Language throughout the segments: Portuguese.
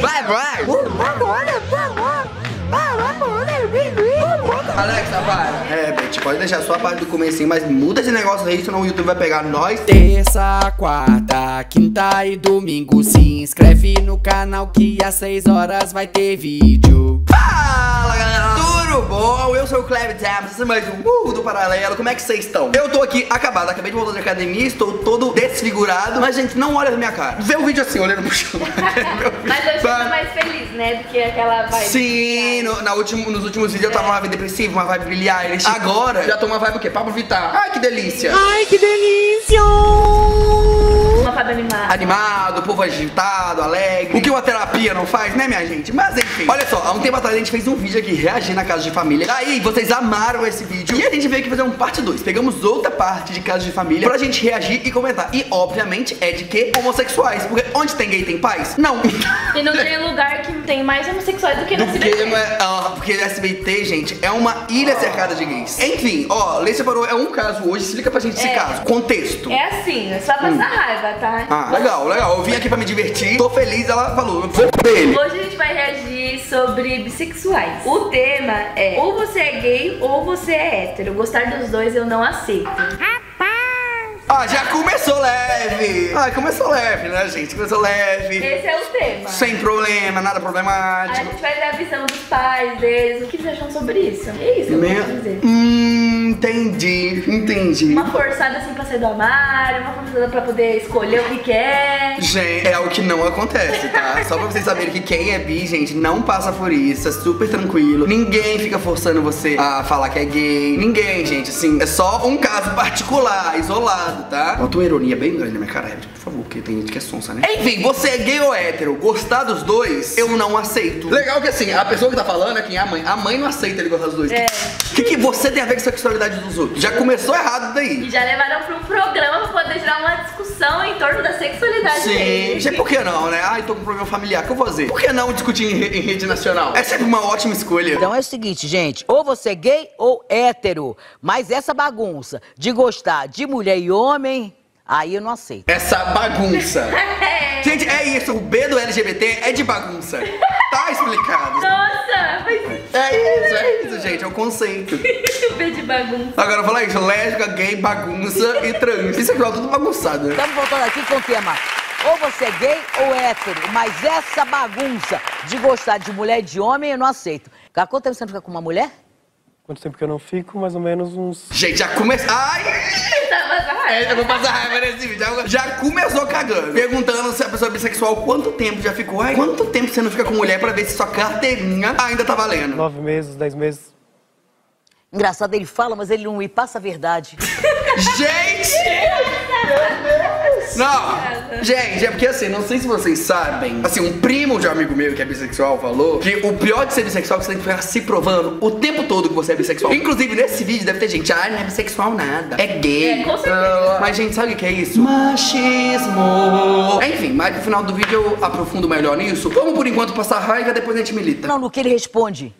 Vai, vai! Alexa, para. É, Beth, pode deixar só a parte do comecinho, mas muda esse negócio aí, senão o YouTube vai pegar nós. Terça, quarta, quinta e domingo Se inscreve no canal que às 6 horas vai ter vídeo Fala, galera! Tudo bom? Eu sou o Cleve Thames, esse é mais um uh, do Paralelo. Como é que vocês estão? Eu tô aqui acabado, acabei de voltar da academia, estou todo desfigurado, mas gente, não olha na minha cara. Vê o vídeo assim, olhando pro chão. Mas hoje eu tô mais feliz, né? Do que aquela vibe. Sim, no, na último, nos últimos vídeos eu tava numa vibe depressiva, uma vibe brilhar. Agora já tô uma vibe o quê? Pablo Vittar. Ai, que delícia! Ai, que delícia! Uma vibe animada. Animado, povo agitado, alegre. O que uma terapia não faz, né, minha gente? Mas enfim. Olha só, há um tempo atrás a gente fez um vídeo aqui reagindo à casa de família. Aí vocês amaram esse vídeo. E a gente veio aqui fazer um parte 2. Pegamos outra parte de casa de família pra gente reagir e comentar. E obviamente é de que homossexuais. Porque onde tem gay tem paz? Não. E não tem lugar que tem mais homossexuais do que no Do SBT. que, é, ah, porque o SBT, gente, é uma ilha cercada de gays. Enfim, ó, Lei separou é um caso hoje. Explica pra gente esse É. caso. Contexto. É assim, é só passar raiva, tá? Ah, legal, legal. Eu vim aqui pra me divertir. Tô feliz, ela falou. Vou dele. Hoje a gente vai reagir sobre bissexuais. O tema é ou você é gay ou você é hétero. Gostar dos dois eu não aceito. Ah, já começou leve. Ah, começou leve, né, gente? Começou leve. Esse é o tema. Sem problema, nada A problemático. gente vai ver a visão dos pais deles. O que eles acham sobre isso? É isso que eu posso dizer. Hum, entendi, entendi. Uma forçada assim pra sair do armário, uma forçada pra poder escolher o que quer. Gente, é o que não acontece, tá? Só pra vocês saberem que quem é bi, gente, não passa por isso, é super tranquilo. Ninguém fica forçando você a falar que é gay. Ninguém, gente, assim, é só um caso particular, isolado, tá? Bota uma ironia bem grande na minha cara, por favor, porque tem gente que é sonsa, né? Enfim, você é gay ou hétero? Gostar dos dois, eu não aceito. Legal que assim, a pessoa que tá falando é quem? A mãe. A mãe não aceita ele gostar dos dois. É. O que, que você tem a ver com a sexualidade dos outros? Já começou errado daí. E já levaram pra um programa pra poder gerar uma discussão em torno da sexualidade Sim, deles. gente, por que não, né? Ai, tô com um problema familiar, o que eu vou fazer? Por que não discutir em, re- em rede nacional? É sempre uma ótima escolha. Então é o seguinte, gente, ou você é gay ou hétero, mas essa bagunça de gostar de mulher e homem, aí eu não aceito. Essa bagunça. Gente, é isso, o B do LGBT é de bagunça. Tá explicado. Nossa, mas É isso, é isso, gente, é o conceito. B de bagunça. Agora, falar isso, lésbica, gay, bagunça e trans. Isso aqui é tudo bagunçado? Estamos voltando aqui com o tema. Ou você é gay ou hétero, mas essa bagunça de gostar de mulher e de homem eu não aceito. Há quanto tempo você não fica com uma mulher? Quanto tempo que eu não fico? Mais ou menos uns. Gente, já começou. Ai! É, eu vou passar raiva nesse vídeo. Já, já começou cagando. Perguntando se a pessoa é bissexual quanto tempo já ficou. Ai, quanto tempo você não fica com mulher pra ver se sua carteirinha ainda tá valendo? Nove meses, dez meses. Engraçado, ele fala, mas ele não me passa a verdade. Gente! Não, gente, é porque assim, não sei se vocês sabem. Assim, um primo de um amigo meu que é bissexual falou que o pior de ser bissexual é que você tem que ficar se provando o tempo todo que você é bissexual. Inclusive, nesse vídeo deve ter gente, ah, não é bissexual nada. É gay. É, com certeza. Ah, Mas, gente, sabe o que é isso? Machismo. Enfim, mas no final do vídeo eu aprofundo melhor nisso. Vamos por enquanto passar raiva, depois a gente milita. Não, no que ele responde.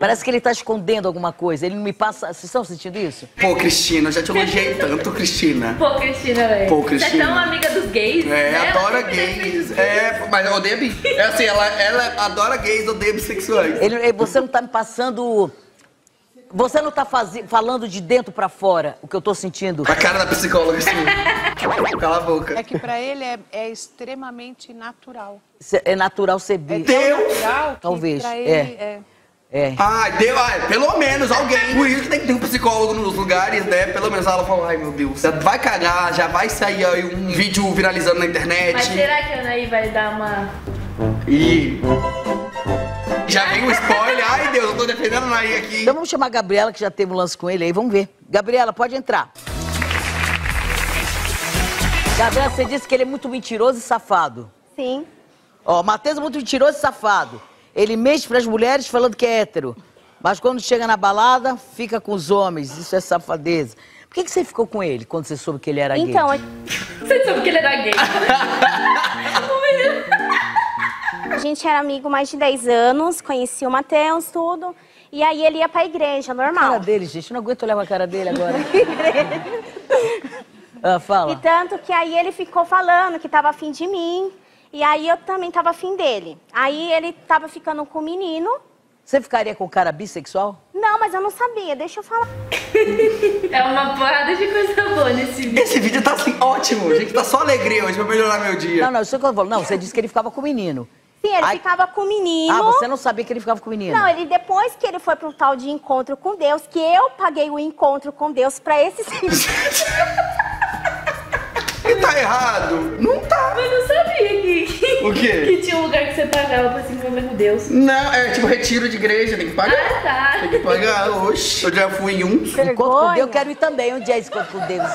Parece que ele tá escondendo alguma coisa. Ele não me passa. Vocês estão sentindo isso? Pô, Cristina, eu já te elogiei tanto, Cristina. Pô, Cristina, velho. Pô, Você Cristina. é tão amiga dos gays. É, né? adora Você gays. É, mas ela odeia bi. É assim, ela, ela adora gays, odeia bissexuais. Ele, ele- você não tá me passando. Você não tá fazi- falando de dentro pra fora o que eu tô sentindo. A cara da psicóloga, assim. Cala a boca. É que pra ele é, é extremamente natural. É natural ser bi. Deus! Natural que Talvez, pra é. ele é. É. Ai, deu, ai, pelo menos alguém. Por isso que tem que ter um psicólogo nos lugares, né? Pelo menos ela falou, ai meu Deus. Já vai cagar, já vai sair aí um vídeo viralizando na internet. Mas será que a Anaí vai dar uma. Ih. Já vem um spoiler. Ai, Deus, eu tô defendendo a Naí aqui. Então vamos chamar a Gabriela, que já teve um lance com ele aí, vamos ver. Gabriela, pode entrar. Gabriela, você disse que ele é muito mentiroso e safado. Sim. Ó, Matheus é muito mentiroso e safado. Ele mente pras mulheres falando que é hétero. Mas quando chega na balada, fica com os homens. Isso é safadeza. Por que, que você ficou com ele quando você soube que ele era Então, gay? Você soube que ele era gay. a gente era amigo mais de 10 anos, conhecia o Matheus, tudo. E aí ele ia pra igreja, A cara normal. dele, gente. Eu não aguento olhar pra cara dele agora. Ah, fala. E tanto que aí ele ficou falando que tava afim de mim. E aí eu também tava afim dele. Aí ele tava ficando com o menino. Você ficaria com o cara bissexual? Não, mas eu não sabia, deixa eu falar. É uma porrada de coisa boa nesse vídeo. Esse vídeo tá assim, ótimo, gente. Tá só alegria hoje pra melhorar meu dia. Não, não, isso é o que eu falo. Não, você disse que ele ficava com o menino. Sim, ele Ai. ficava com o menino. Ah, você não sabia que ele ficava com o menino? Não, ele depois que ele foi pro tal de encontro com Deus, que eu paguei o encontro com Deus pra esse E tá errado? Não tá. O quê? que tinha um lugar que você pagava pra se envolver com Deus. Não, é tipo retiro de igreja, tem que pagar. Ah, tá. Tem que pagar, oxe. Eu já fui em um. Encontro com Vergonha. Deus, eu quero ir também. Onde é esse encontro com Deus?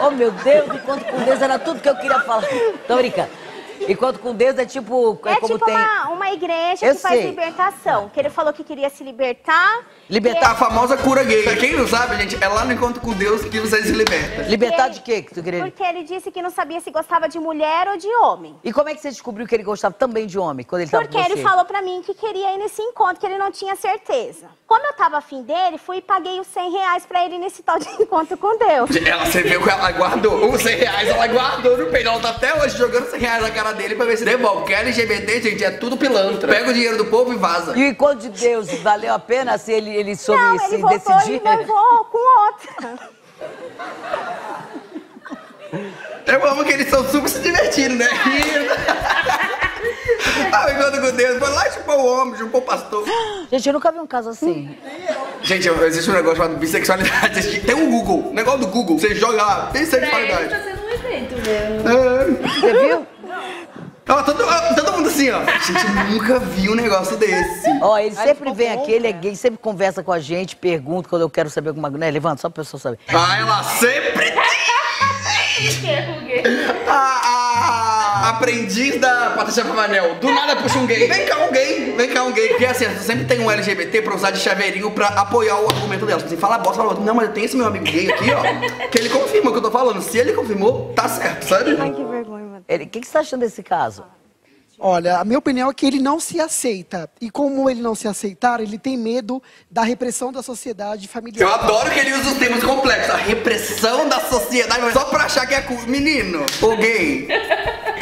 Oh, meu Deus, encontro com Deus era tudo que eu queria falar. Tô brincando. Encontro com Deus é tipo, é, É como tipo tem... uma, uma igreja Eu que faz sei. libertação. Que ele falou que queria se libertar. Libertar a famosa cura gay. Pra quem não sabe, gente, é lá no encontro com Deus que você se liberta. Libertar de quê que tu queria? Porque ele disse que não sabia se gostava de mulher ou de homem. E como é que você descobriu que ele gostava também de homem, quando ele tava Porque com você? ele falou pra mim que queria ir nesse encontro, que ele não tinha certeza. Como eu tava afim dele, fui e paguei os 100 reais pra ele nesse tal de encontro com Deus. Ela, você viu que ela guardou os 100 reais, ela guardou no peito. Ela tá até hoje jogando 100 reais na cara dele pra ver se devolve. Porque LGBT, gente, é tudo pilantra. Pega o dinheiro do povo e vaza. E o encontro de Deus valeu a pena se ele, ele soube Não, se ele voltou decidir? e levou com outra. Eu amo que eles são super se divertindo, né? Ah, encontro com Deus. Foi lá chupou o homem, chupou o pastor. Gente, eu nunca vi um caso assim. Gente, existe um negócio chamado bissexualidade. Tem um Google. Negócio do Google. Você joga lá, tem Pra ele sexualidade. tá sendo um evento mesmo. É. Você viu? Ó, todo, ó, todo mundo assim, ó. Gente, nunca vi um negócio desse. Ó, ele sempre vem aqui, ele é gay, sempre conversa com a gente, pergunta quando eu quero saber alguma coisa. Né? Levanta, só pra pessoa saber. Ah, ela sempre a, a aprendiz da Patrícia Pavanel. Do nada puxa um gay. Vem cá um gay, vem cá um gay. Porque assim, sempre tem um LGBT pra usar de chaveirinho pra apoiar o argumento dela. Tipo assim, fala bosta, fala bosta. Não, mas tem esse meu amigo gay aqui, ó. Que ele confirma o que eu tô falando. Se ele confirmou, tá certo, sabe? Ai, que vergonha, O que, que você tá achando desse caso? Olha, a minha opinião é que ele não se aceita. E como ele não se aceitar, ele tem medo da repressão da sociedade Eu familiar. adoro que ele usa os termos complexos. A repressão da sociedade, só pra achar que é. Menino, ou gay,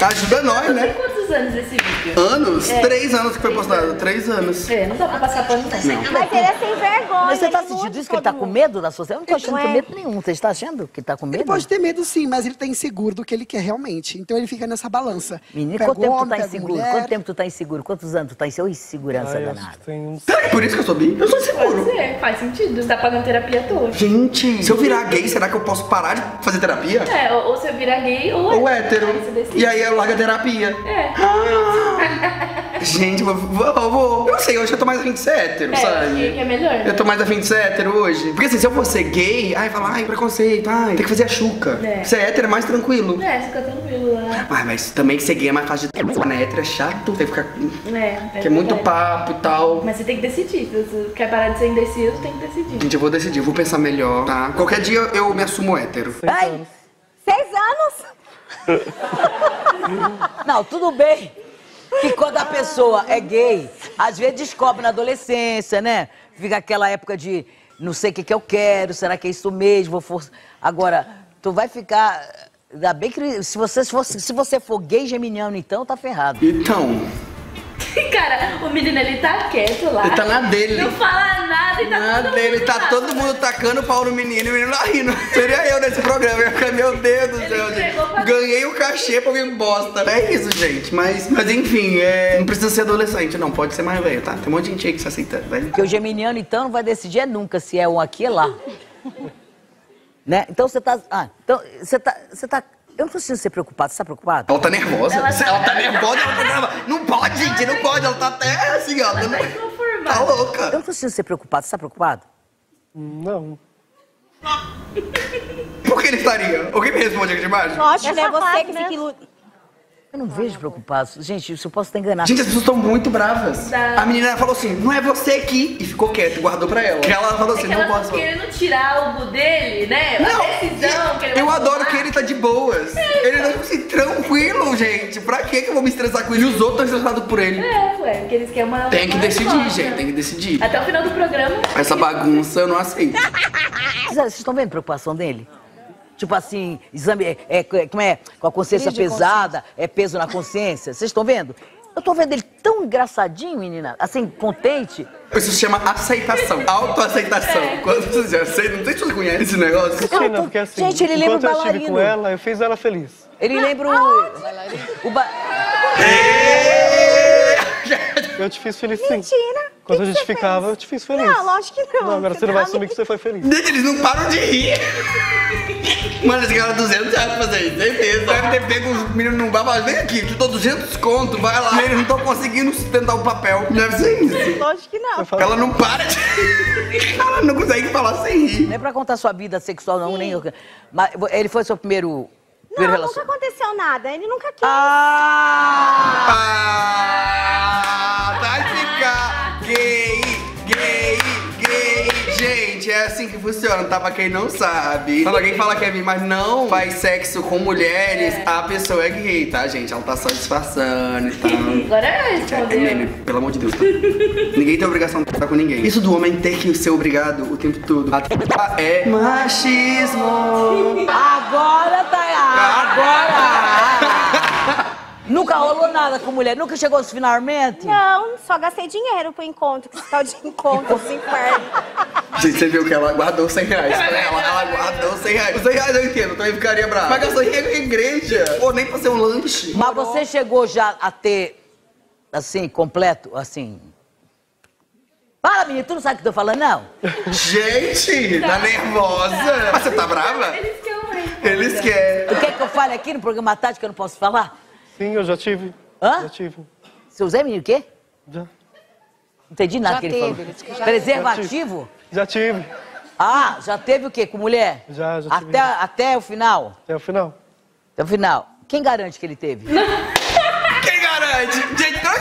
ajuda nós, Tem né? Quantos anos esse vídeo? Anos? Três anos que foi postado. Três anos. É, não dá pra passar pano não. Mas ele é sem vergonha. Mas você tá ele sentindo isso que ele tá com medo da sociedade? Eu não tô achando que Ué. medo nenhum. Você está achando que tá com medo? Ele pode ter medo sim, mas ele tá inseguro do que ele quer realmente. Então ele fica nessa balança. Menino, quanto tempo tu tá inseguro? mulher. Quanto tempo tu tá inseguro? Quantos anos tu tá inseguro? Oi, segurança Ai, eu acho danada. uns... Será que é por isso que eu sou bi? Eu sou seguro. Pode ser, faz sentido. Você tá pagando terapia à toa. Gente, se eu virar gay, será que eu posso parar de fazer terapia? É, ou, ou você vira gay ou, Ou hétero. Aí você decide. E aí eu largo a terapia. É. Gente, vou, vou, vou. Eu não sei, hoje eu tô mais afim de ser hétero, É, sabe? que- é melhor, né? Eu tô mais afim de ser hétero hoje. Porque assim, se eu fosse gay, ai, fala, ai, preconceito, ai, tem que fazer a chuca. É. Ser hétero é mais tranquilo. É, fica tranquilo lá. Ai, mas também que ser gay é mais fácil de né? Hétero é chato, tem que ficar. É, que é muito papo e tal. Mas você tem que decidir. Se você quer parar de ser indeciso, tem que decidir. Gente, eu vou decidir, vou pensar melhor, tá? Qualquer dia eu me assumo hétero. Ai, Seis anos? não, tudo bem. Que quando a pessoa é gay, às vezes descobre na adolescência, né? Fica aquela época de não sei o que, que eu quero, será que é isso mesmo? Vou for... Agora, tu vai ficar. Ainda bem que se você, se, você, se você for gay geminiano, então tá ferrado. Então, Cara, o menino ele tá quieto lá. ele tá na dele. Não fala nada e tá Na todo dele, mundo tá lá. todo mundo tacando pau no menino e o menino lá rindo. Seria eu nesse programa. Eu ia ficar, meu Deus do céu, gente. Ganhei o cachê pra vir bosta. É isso, gente. Mas, mas enfim, é... não precisa ser adolescente, não. Pode ser mais velho, tá? Tem um monte de gente aí que se aceita, velho. Porque o geminiano, então, não vai decidir é nunca se é um aqui ou lá. né? Então você tá. Ah, então você tá. Você tá. Eu não preciso ser preocupado. Você tá preocupado? Ela tá nervosa. Ela Ela tá- tá, nervosa, ela tá nervosa. Não pode, gente, não pode. Ela tá até assim, ó. Tá inconformada. Tá Eu louca. não preciso ser preocupado. Você tá preocupado? Não. Por que ele estaria? Alguém me responde aqui de? Nossa, É né? Você que fica ilu... Eu não vejo preocupado. Gente, isso eu posso estar enganado. Gente, as pessoas estão muito bravas. Tá. A menina falou assim, não é você aqui. E ficou quieta, guardou pra ela. Porque ela falou É assim, que não ela posso... tá querendo tirar algo dele, né? Não, a decisão que ele eu vai adoro tomar. que ele tá de boas. Ele tá tipo assim, tranquilo, gente. Pra que que eu vou me estressar com ele? E os outros estão estressados por ele. É, ué, porque eles querem uma. Tem que decidir, resposta. gente, tem que decidir. Até o final do programa. Essa bagunça eu não aceito. Vocês vocês estão vendo a preocupação dele? Tipo assim, exame, é, é, como é, com a consciência pesada, é peso na consciência. Vocês estão vendo? Eu tô vendo ele tão engraçadinho, menina, assim, contente. Isso se chama aceitação, autoaceitação. Quando você já aceita, não sei se você conhece esse negócio. Cristina, porque assim, Gente, ele lembra enquanto o eu estive com bailarino. ela, eu fiz ela feliz. Ele lembra o. o ba... Eu te fiz feliz sim. Mentira. Quando Que a gente ficava, fez? eu te fiz feliz. Não, lógico que não. Não, agora você não vai assumir que você foi feliz. Gente, eles não param de rir. Mano, eles ganharam 200 reais pra fazer isso, certeza. Deve ter pego os meninos num bar, mas vem aqui, te dou 200 conto, vai lá. Eles não estão conseguindo sustentar o papel. Deve ser isso. Lógico que não. Ela não para de Ela não consegue falar sem rir. Não é pra contar sua vida sexual, não, nem eu. Mas ele foi seu primeiro. Não, primeiro nunca aconteceu nada. Ele nunca quis. Ah! Ah, funciona, tá? Pra quem não sabe. Quando alguém fala que é bi, mas não faz sexo com mulheres, a pessoa é gay, tá, gente? Ela tá só disfarçando e tal. Agora É respondeu. meme, pelo amor de Deus. Tá? ninguém tem obrigação de estar com ninguém. Isso do homem ter que ser obrigado o tempo todo. Até é machismo. Agora tá. Agora! Nunca rolou nada com mulher, nunca chegou aos finalmente? Não, só gastei dinheiro pro encontro, que tal de encontro, esse inferno. Gente, você viu que ela guardou 100 reais pra ela. Ela guardou 100 reais. Os 100 reais eu entendo, também ficaria bravo. Mas gastou dinheiro em igreja. Pô, nem pra ser um lanche. Mas você chegou já a ter, assim, completo, assim. Fala, menina, tu não sabe o que eu tô falando, não? Gente, tá nervosa. Mas você tá brava? Eles querem. Eles querem. Tu quer que eu fale aqui no programa à tarde que eu não posso falar? Sim, eu já tive. Hã? Já tive. Seu Zé, menino, o quê? Já. Não entendi nada Já que ele teve, falou. Preservativo? Já tive. Ah, já teve o quê? Com mulher? Já, já tive. Até, até o final? Até o final. Até o final. Quem garante que ele teve? Quem garante?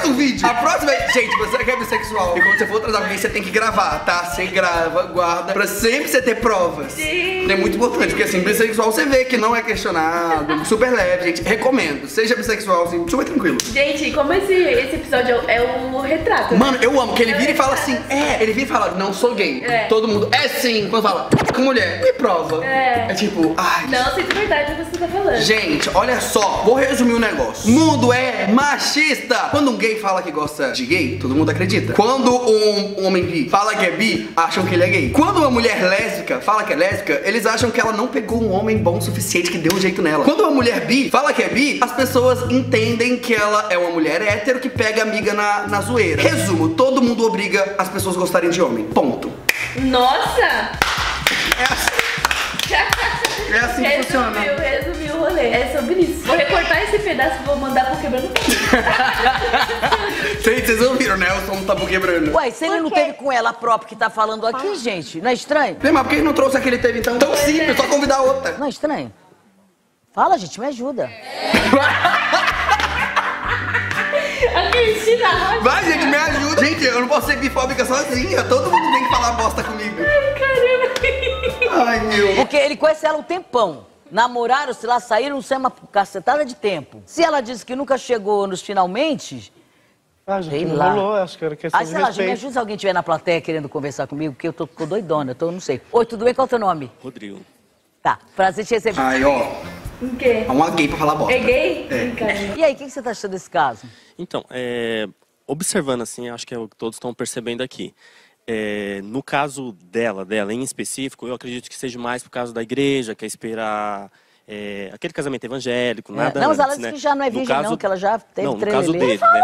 Um vídeo. A próxima vez. Gente, você é bissexual. E quando você for transar com alguém, você tem que gravar, tá? Você grava, guarda. Pra sempre você ter provas. Sim. É muito importante, porque assim, bissexual você vê que não é questionado. Super leve, gente. Recomendo. Seja bissexual, assim, super tranquilo. Gente, como esse, esse episódio é o retrato. né? Mano, eu amo que ele vira e fala assim, é, ele vira e fala, não sou gay. É. Todo mundo, é sim. Quando fala, com mulher, me prova. É. É tipo, ai. Não sei se é verdade o que você tá falando. Gente, olha só, vou resumir o negócio. Mundo é machista. Quando um gay fala que gosta de gay, todo mundo acredita. Quando um homem bi fala que é bi, acham que ele é gay. Quando uma mulher lésbica fala que é lésbica, eles acham que ela não pegou um homem bom o suficiente que deu um jeito nela. Quando uma mulher bi fala que é bi, as pessoas entendem que ela é uma mulher hétero que pega amiga na, na zoeira. Resumo, todo mundo obriga as pessoas a gostarem de homem. Ponto. Nossa! É assim, é assim que funciona. É sobre isso. Vou recortar esse pedaço e vou mandar pro quebrando Gente, vocês ouviram, né? O som do tabu quebrando. Ué, se ele não teve com ela própria que tá falando aqui, gente, não é estranho? Mas por que ele não trouxe aquele teve então? Tão simples, só convidar outra. Não é estranho? Fala, gente, me ajuda. A Cristina Rocha. Vai, gente, me ajuda. Gente, eu não posso ser bifóbica sozinha. Todo mundo tem que falar bosta comigo. Caramba. Ai, meu. Porque ele conhece ela um tempão. Namoraram, se lá saíram, não sei, uma cacetada de tempo. Se ela disse que nunca chegou nos finalmente, Ah, gente, Sei lá. rolou. Acho que era questão de sei lá, gente, me ajuda se alguém estiver na plateia querendo conversar comigo, porque eu tô, tô doidona, tô, não sei. Oi, tudo bem? Qual é o teu nome? Rodrigo. Tá, prazer te receber. Ai, ó. O quê? É uma gay pra falar bosta. É gay? É. E aí, o que, que você tá achando desse caso? Então, é, observando assim, acho que é o que todos estão percebendo aqui. É, no caso dela, dela em específico, eu acredito que seja mais por causa da igreja, quer esperar é, aquele casamento evangélico, nada não, mas ela disse né? que já não é virgem, caso- não, que ela já teve Não, no três caso dele, né?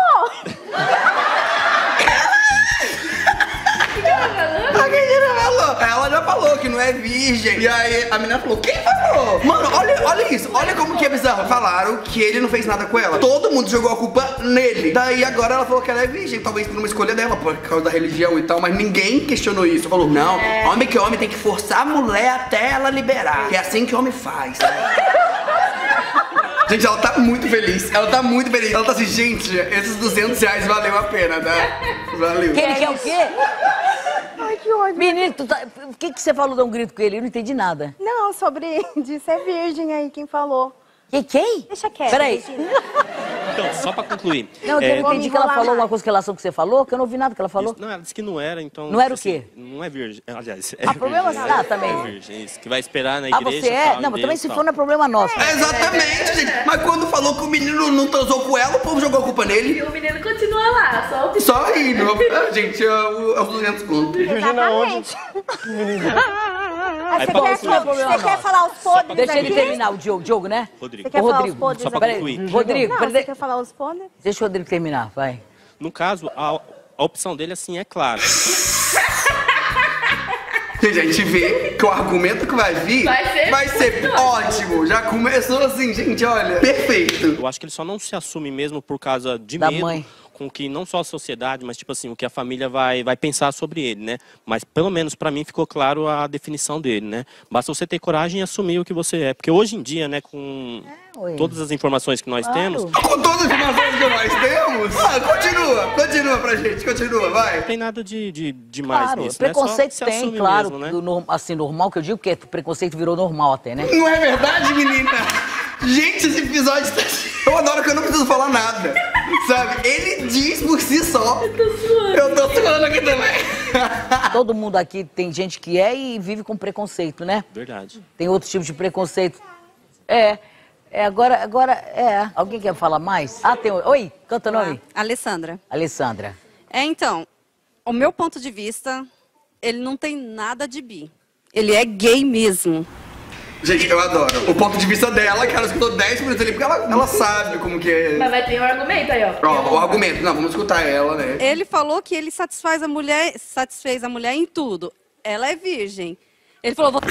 A menina falou. Ela já falou que não é virgem. E aí a menina falou: Quem falou? Mano, olha, olha isso. Olha como que é bizarro. Falaram que ele não fez nada com ela. Todo mundo jogou a culpa nele. Daí agora ela falou que ela é virgem. Talvez por uma escolha dela, por causa da religião e tal. Mas ninguém questionou isso. Falou: Não, homem que homem tem que forçar a mulher até ela liberar. Que é assim que homem faz. Gente, ela tá muito feliz. Ela tá muito feliz. Ela tá assim, gente, esses 200 reais valeu a pena, tá? Valeu. Que ele quer o quê? Ai, que ódio. Menino, tá... o que, que você falou de um grito com ele? Eu não entendi nada. Não, sobre de ser virgem aí, quem falou. Que, quem? Deixa quieto. Peraí. Regina. Então, só pra concluir. Não, eu é, entendi que ela falou uma coisa com relação que você falou, que eu não ouvi nada que ela falou. Não, ela disse que não era, então. Não era o assim, quê? Não é virgem. Aliás, é Ah, problema virgem, é, também. É virgem, isso. Que vai esperar na Ah, igreja. você é? Não, mas também se for não é problema nosso. Exatamente, gente. Mas quando falou que o menino não transou com ela, o povo jogou a culpa E nele. o menino continua lá, só o Só rindo. Ah, gente, é o- é os 200 conto. Virgínia onde? Ah, Aí Você quer, concluir. você quer falar os podres Deixa ele aqui? terminar, o Diogo, Diogo, né? Rodrigo. Você quer falar Rodrigo, os podres só pra aqui? concluir. Rodrigo, Não, você quer falar os podres? deixa o Rodrigo terminar, vai. No caso, a, a opção dele, assim, é clara. Gente, a gente vê que o argumento que vai vir Vai ser muito ótimo. Já começou assim, gente, olha. Perfeito. Eu acho que ele só não se assume mesmo por causa de Da medo mãe. Com que não só a sociedade, mas tipo assim, o que a família vai, vai pensar sobre ele, né? Mas pelo menos pra mim ficou claro a definição dele, né? Basta você ter coragem e assumir o que você é, porque hoje em dia, né, com ué. todas as informações que nós temos, Com todas as informações que nós temos. Ah, continua, continua pra gente, continua, vai. não tem nada de, de demais Claro, nisso, né? Só preconceito se tem, claro, mesmo, né? do assim, normal que eu digo, porque preconceito virou normal até, né? Não é verdade, menina? Gente, esse episódio tá... Eu adoro que eu não preciso falar nada. Sabe? Ele diz por si só. Eu tô suando. Eu tô suando aqui também. Todo mundo aqui tem gente que é e vive com preconceito, né? Verdade. Tem outros tipos de preconceito. É. É, agora, agora, é. Alguém quer falar mais? Ah, tem. Oi, canta o nome. Alessandra. Alessandra. É, então, o meu ponto de vista, ele não tem nada de bi. Ele é gay mesmo. Gente, eu adoro. O ponto de vista dela, que ela escutou 10 minutos ali, porque ela, ela sabe como que é. Mas vai ter um argumento aí, ó. Ó, o argumento. Não, vamos escutar ela, né? Ele falou que ele satisfaz a mulher, satisfez a mulher em tudo. Ela é virgem. Ele falou, "Vou-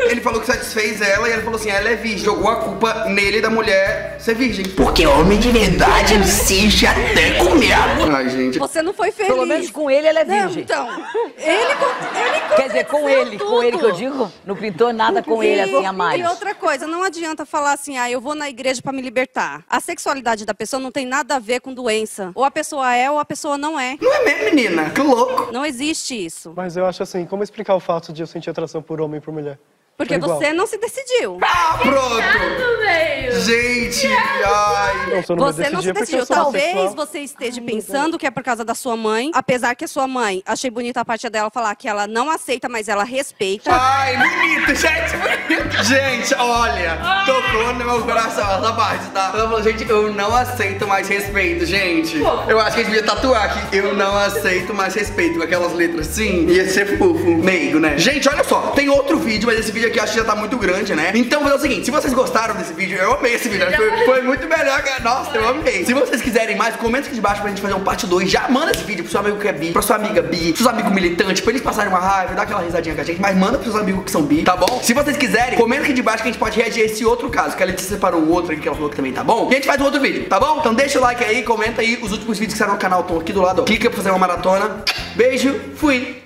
Ele falou que satisfez ela e ele falou assim: ela é virgem. Jogou a culpa nele da mulher ser virgem. Porque homem de verdade insiste até com medo. Ai, gente. você não foi feliz. Pelo menos com ele, ela é Não, virgem. então, ele, ele Quer dizer, com ele, com ele que eu tudo. digo, não pintou nada com ele assim a mais. E outra coisa, não adianta falar assim, ah, eu vou na igreja pra me libertar. A sexualidade da pessoa não tem nada a ver com doença. Ou a pessoa é ou a pessoa não é. Não é mesmo, menina? Que louco. Não existe isso. Mas eu acho assim, como explicar o fato de eu sentir atração por homem e por mulher? Porque Foi igual. você não se decidiu. Ah, pronto. Velho. Gente, ai. Não, Você não se é decidiu. Talvez você esteja pensando que é por causa da sua mãe. Apesar que a sua mãe, achei bonita a parte dela falar que ela não aceita, mas ela respeita. Ai, bonito, gente, bonito. Gente, olha, tocou no meu coração essa parte, tá? Ela falou, gente, eu não aceito mais respeito, gente. Eu acho que a gente devia tatuar aqui. Eu não aceito mais respeito. Com aquelas letras assim, ia ser fofo, meigo, né? Gente, olha só, tem outro vídeo, mas esse vídeo aqui eu acho que já tá muito grande, né? Então, vou fazer o seguinte, se vocês gostaram desse vídeo, eu amei esse vídeo. Foi, foi muito melhor que... Nossa, eu amei. Se vocês quiserem mais, comenta aqui de baixo pra gente fazer um parte 2. Já manda esse vídeo pro seu amigo que é bi, pra sua amiga bi, seus amigos militantes, pra eles passarem uma raiva, dar aquela risadinha com a gente, mas manda pros seus amigos que são bi, tá bom? Se vocês quiserem, comenta aqui de baixo que a gente pode reagir a esse outro caso, que a Letícia separou o outro aqui que ela falou que também tá bom. E a gente faz um outro vídeo, tá bom? Então deixa o like aí, comenta aí os últimos vídeos que saíram no canal, estão aqui do lado, ó. Clica pra fazer uma maratona. Beijo, fui!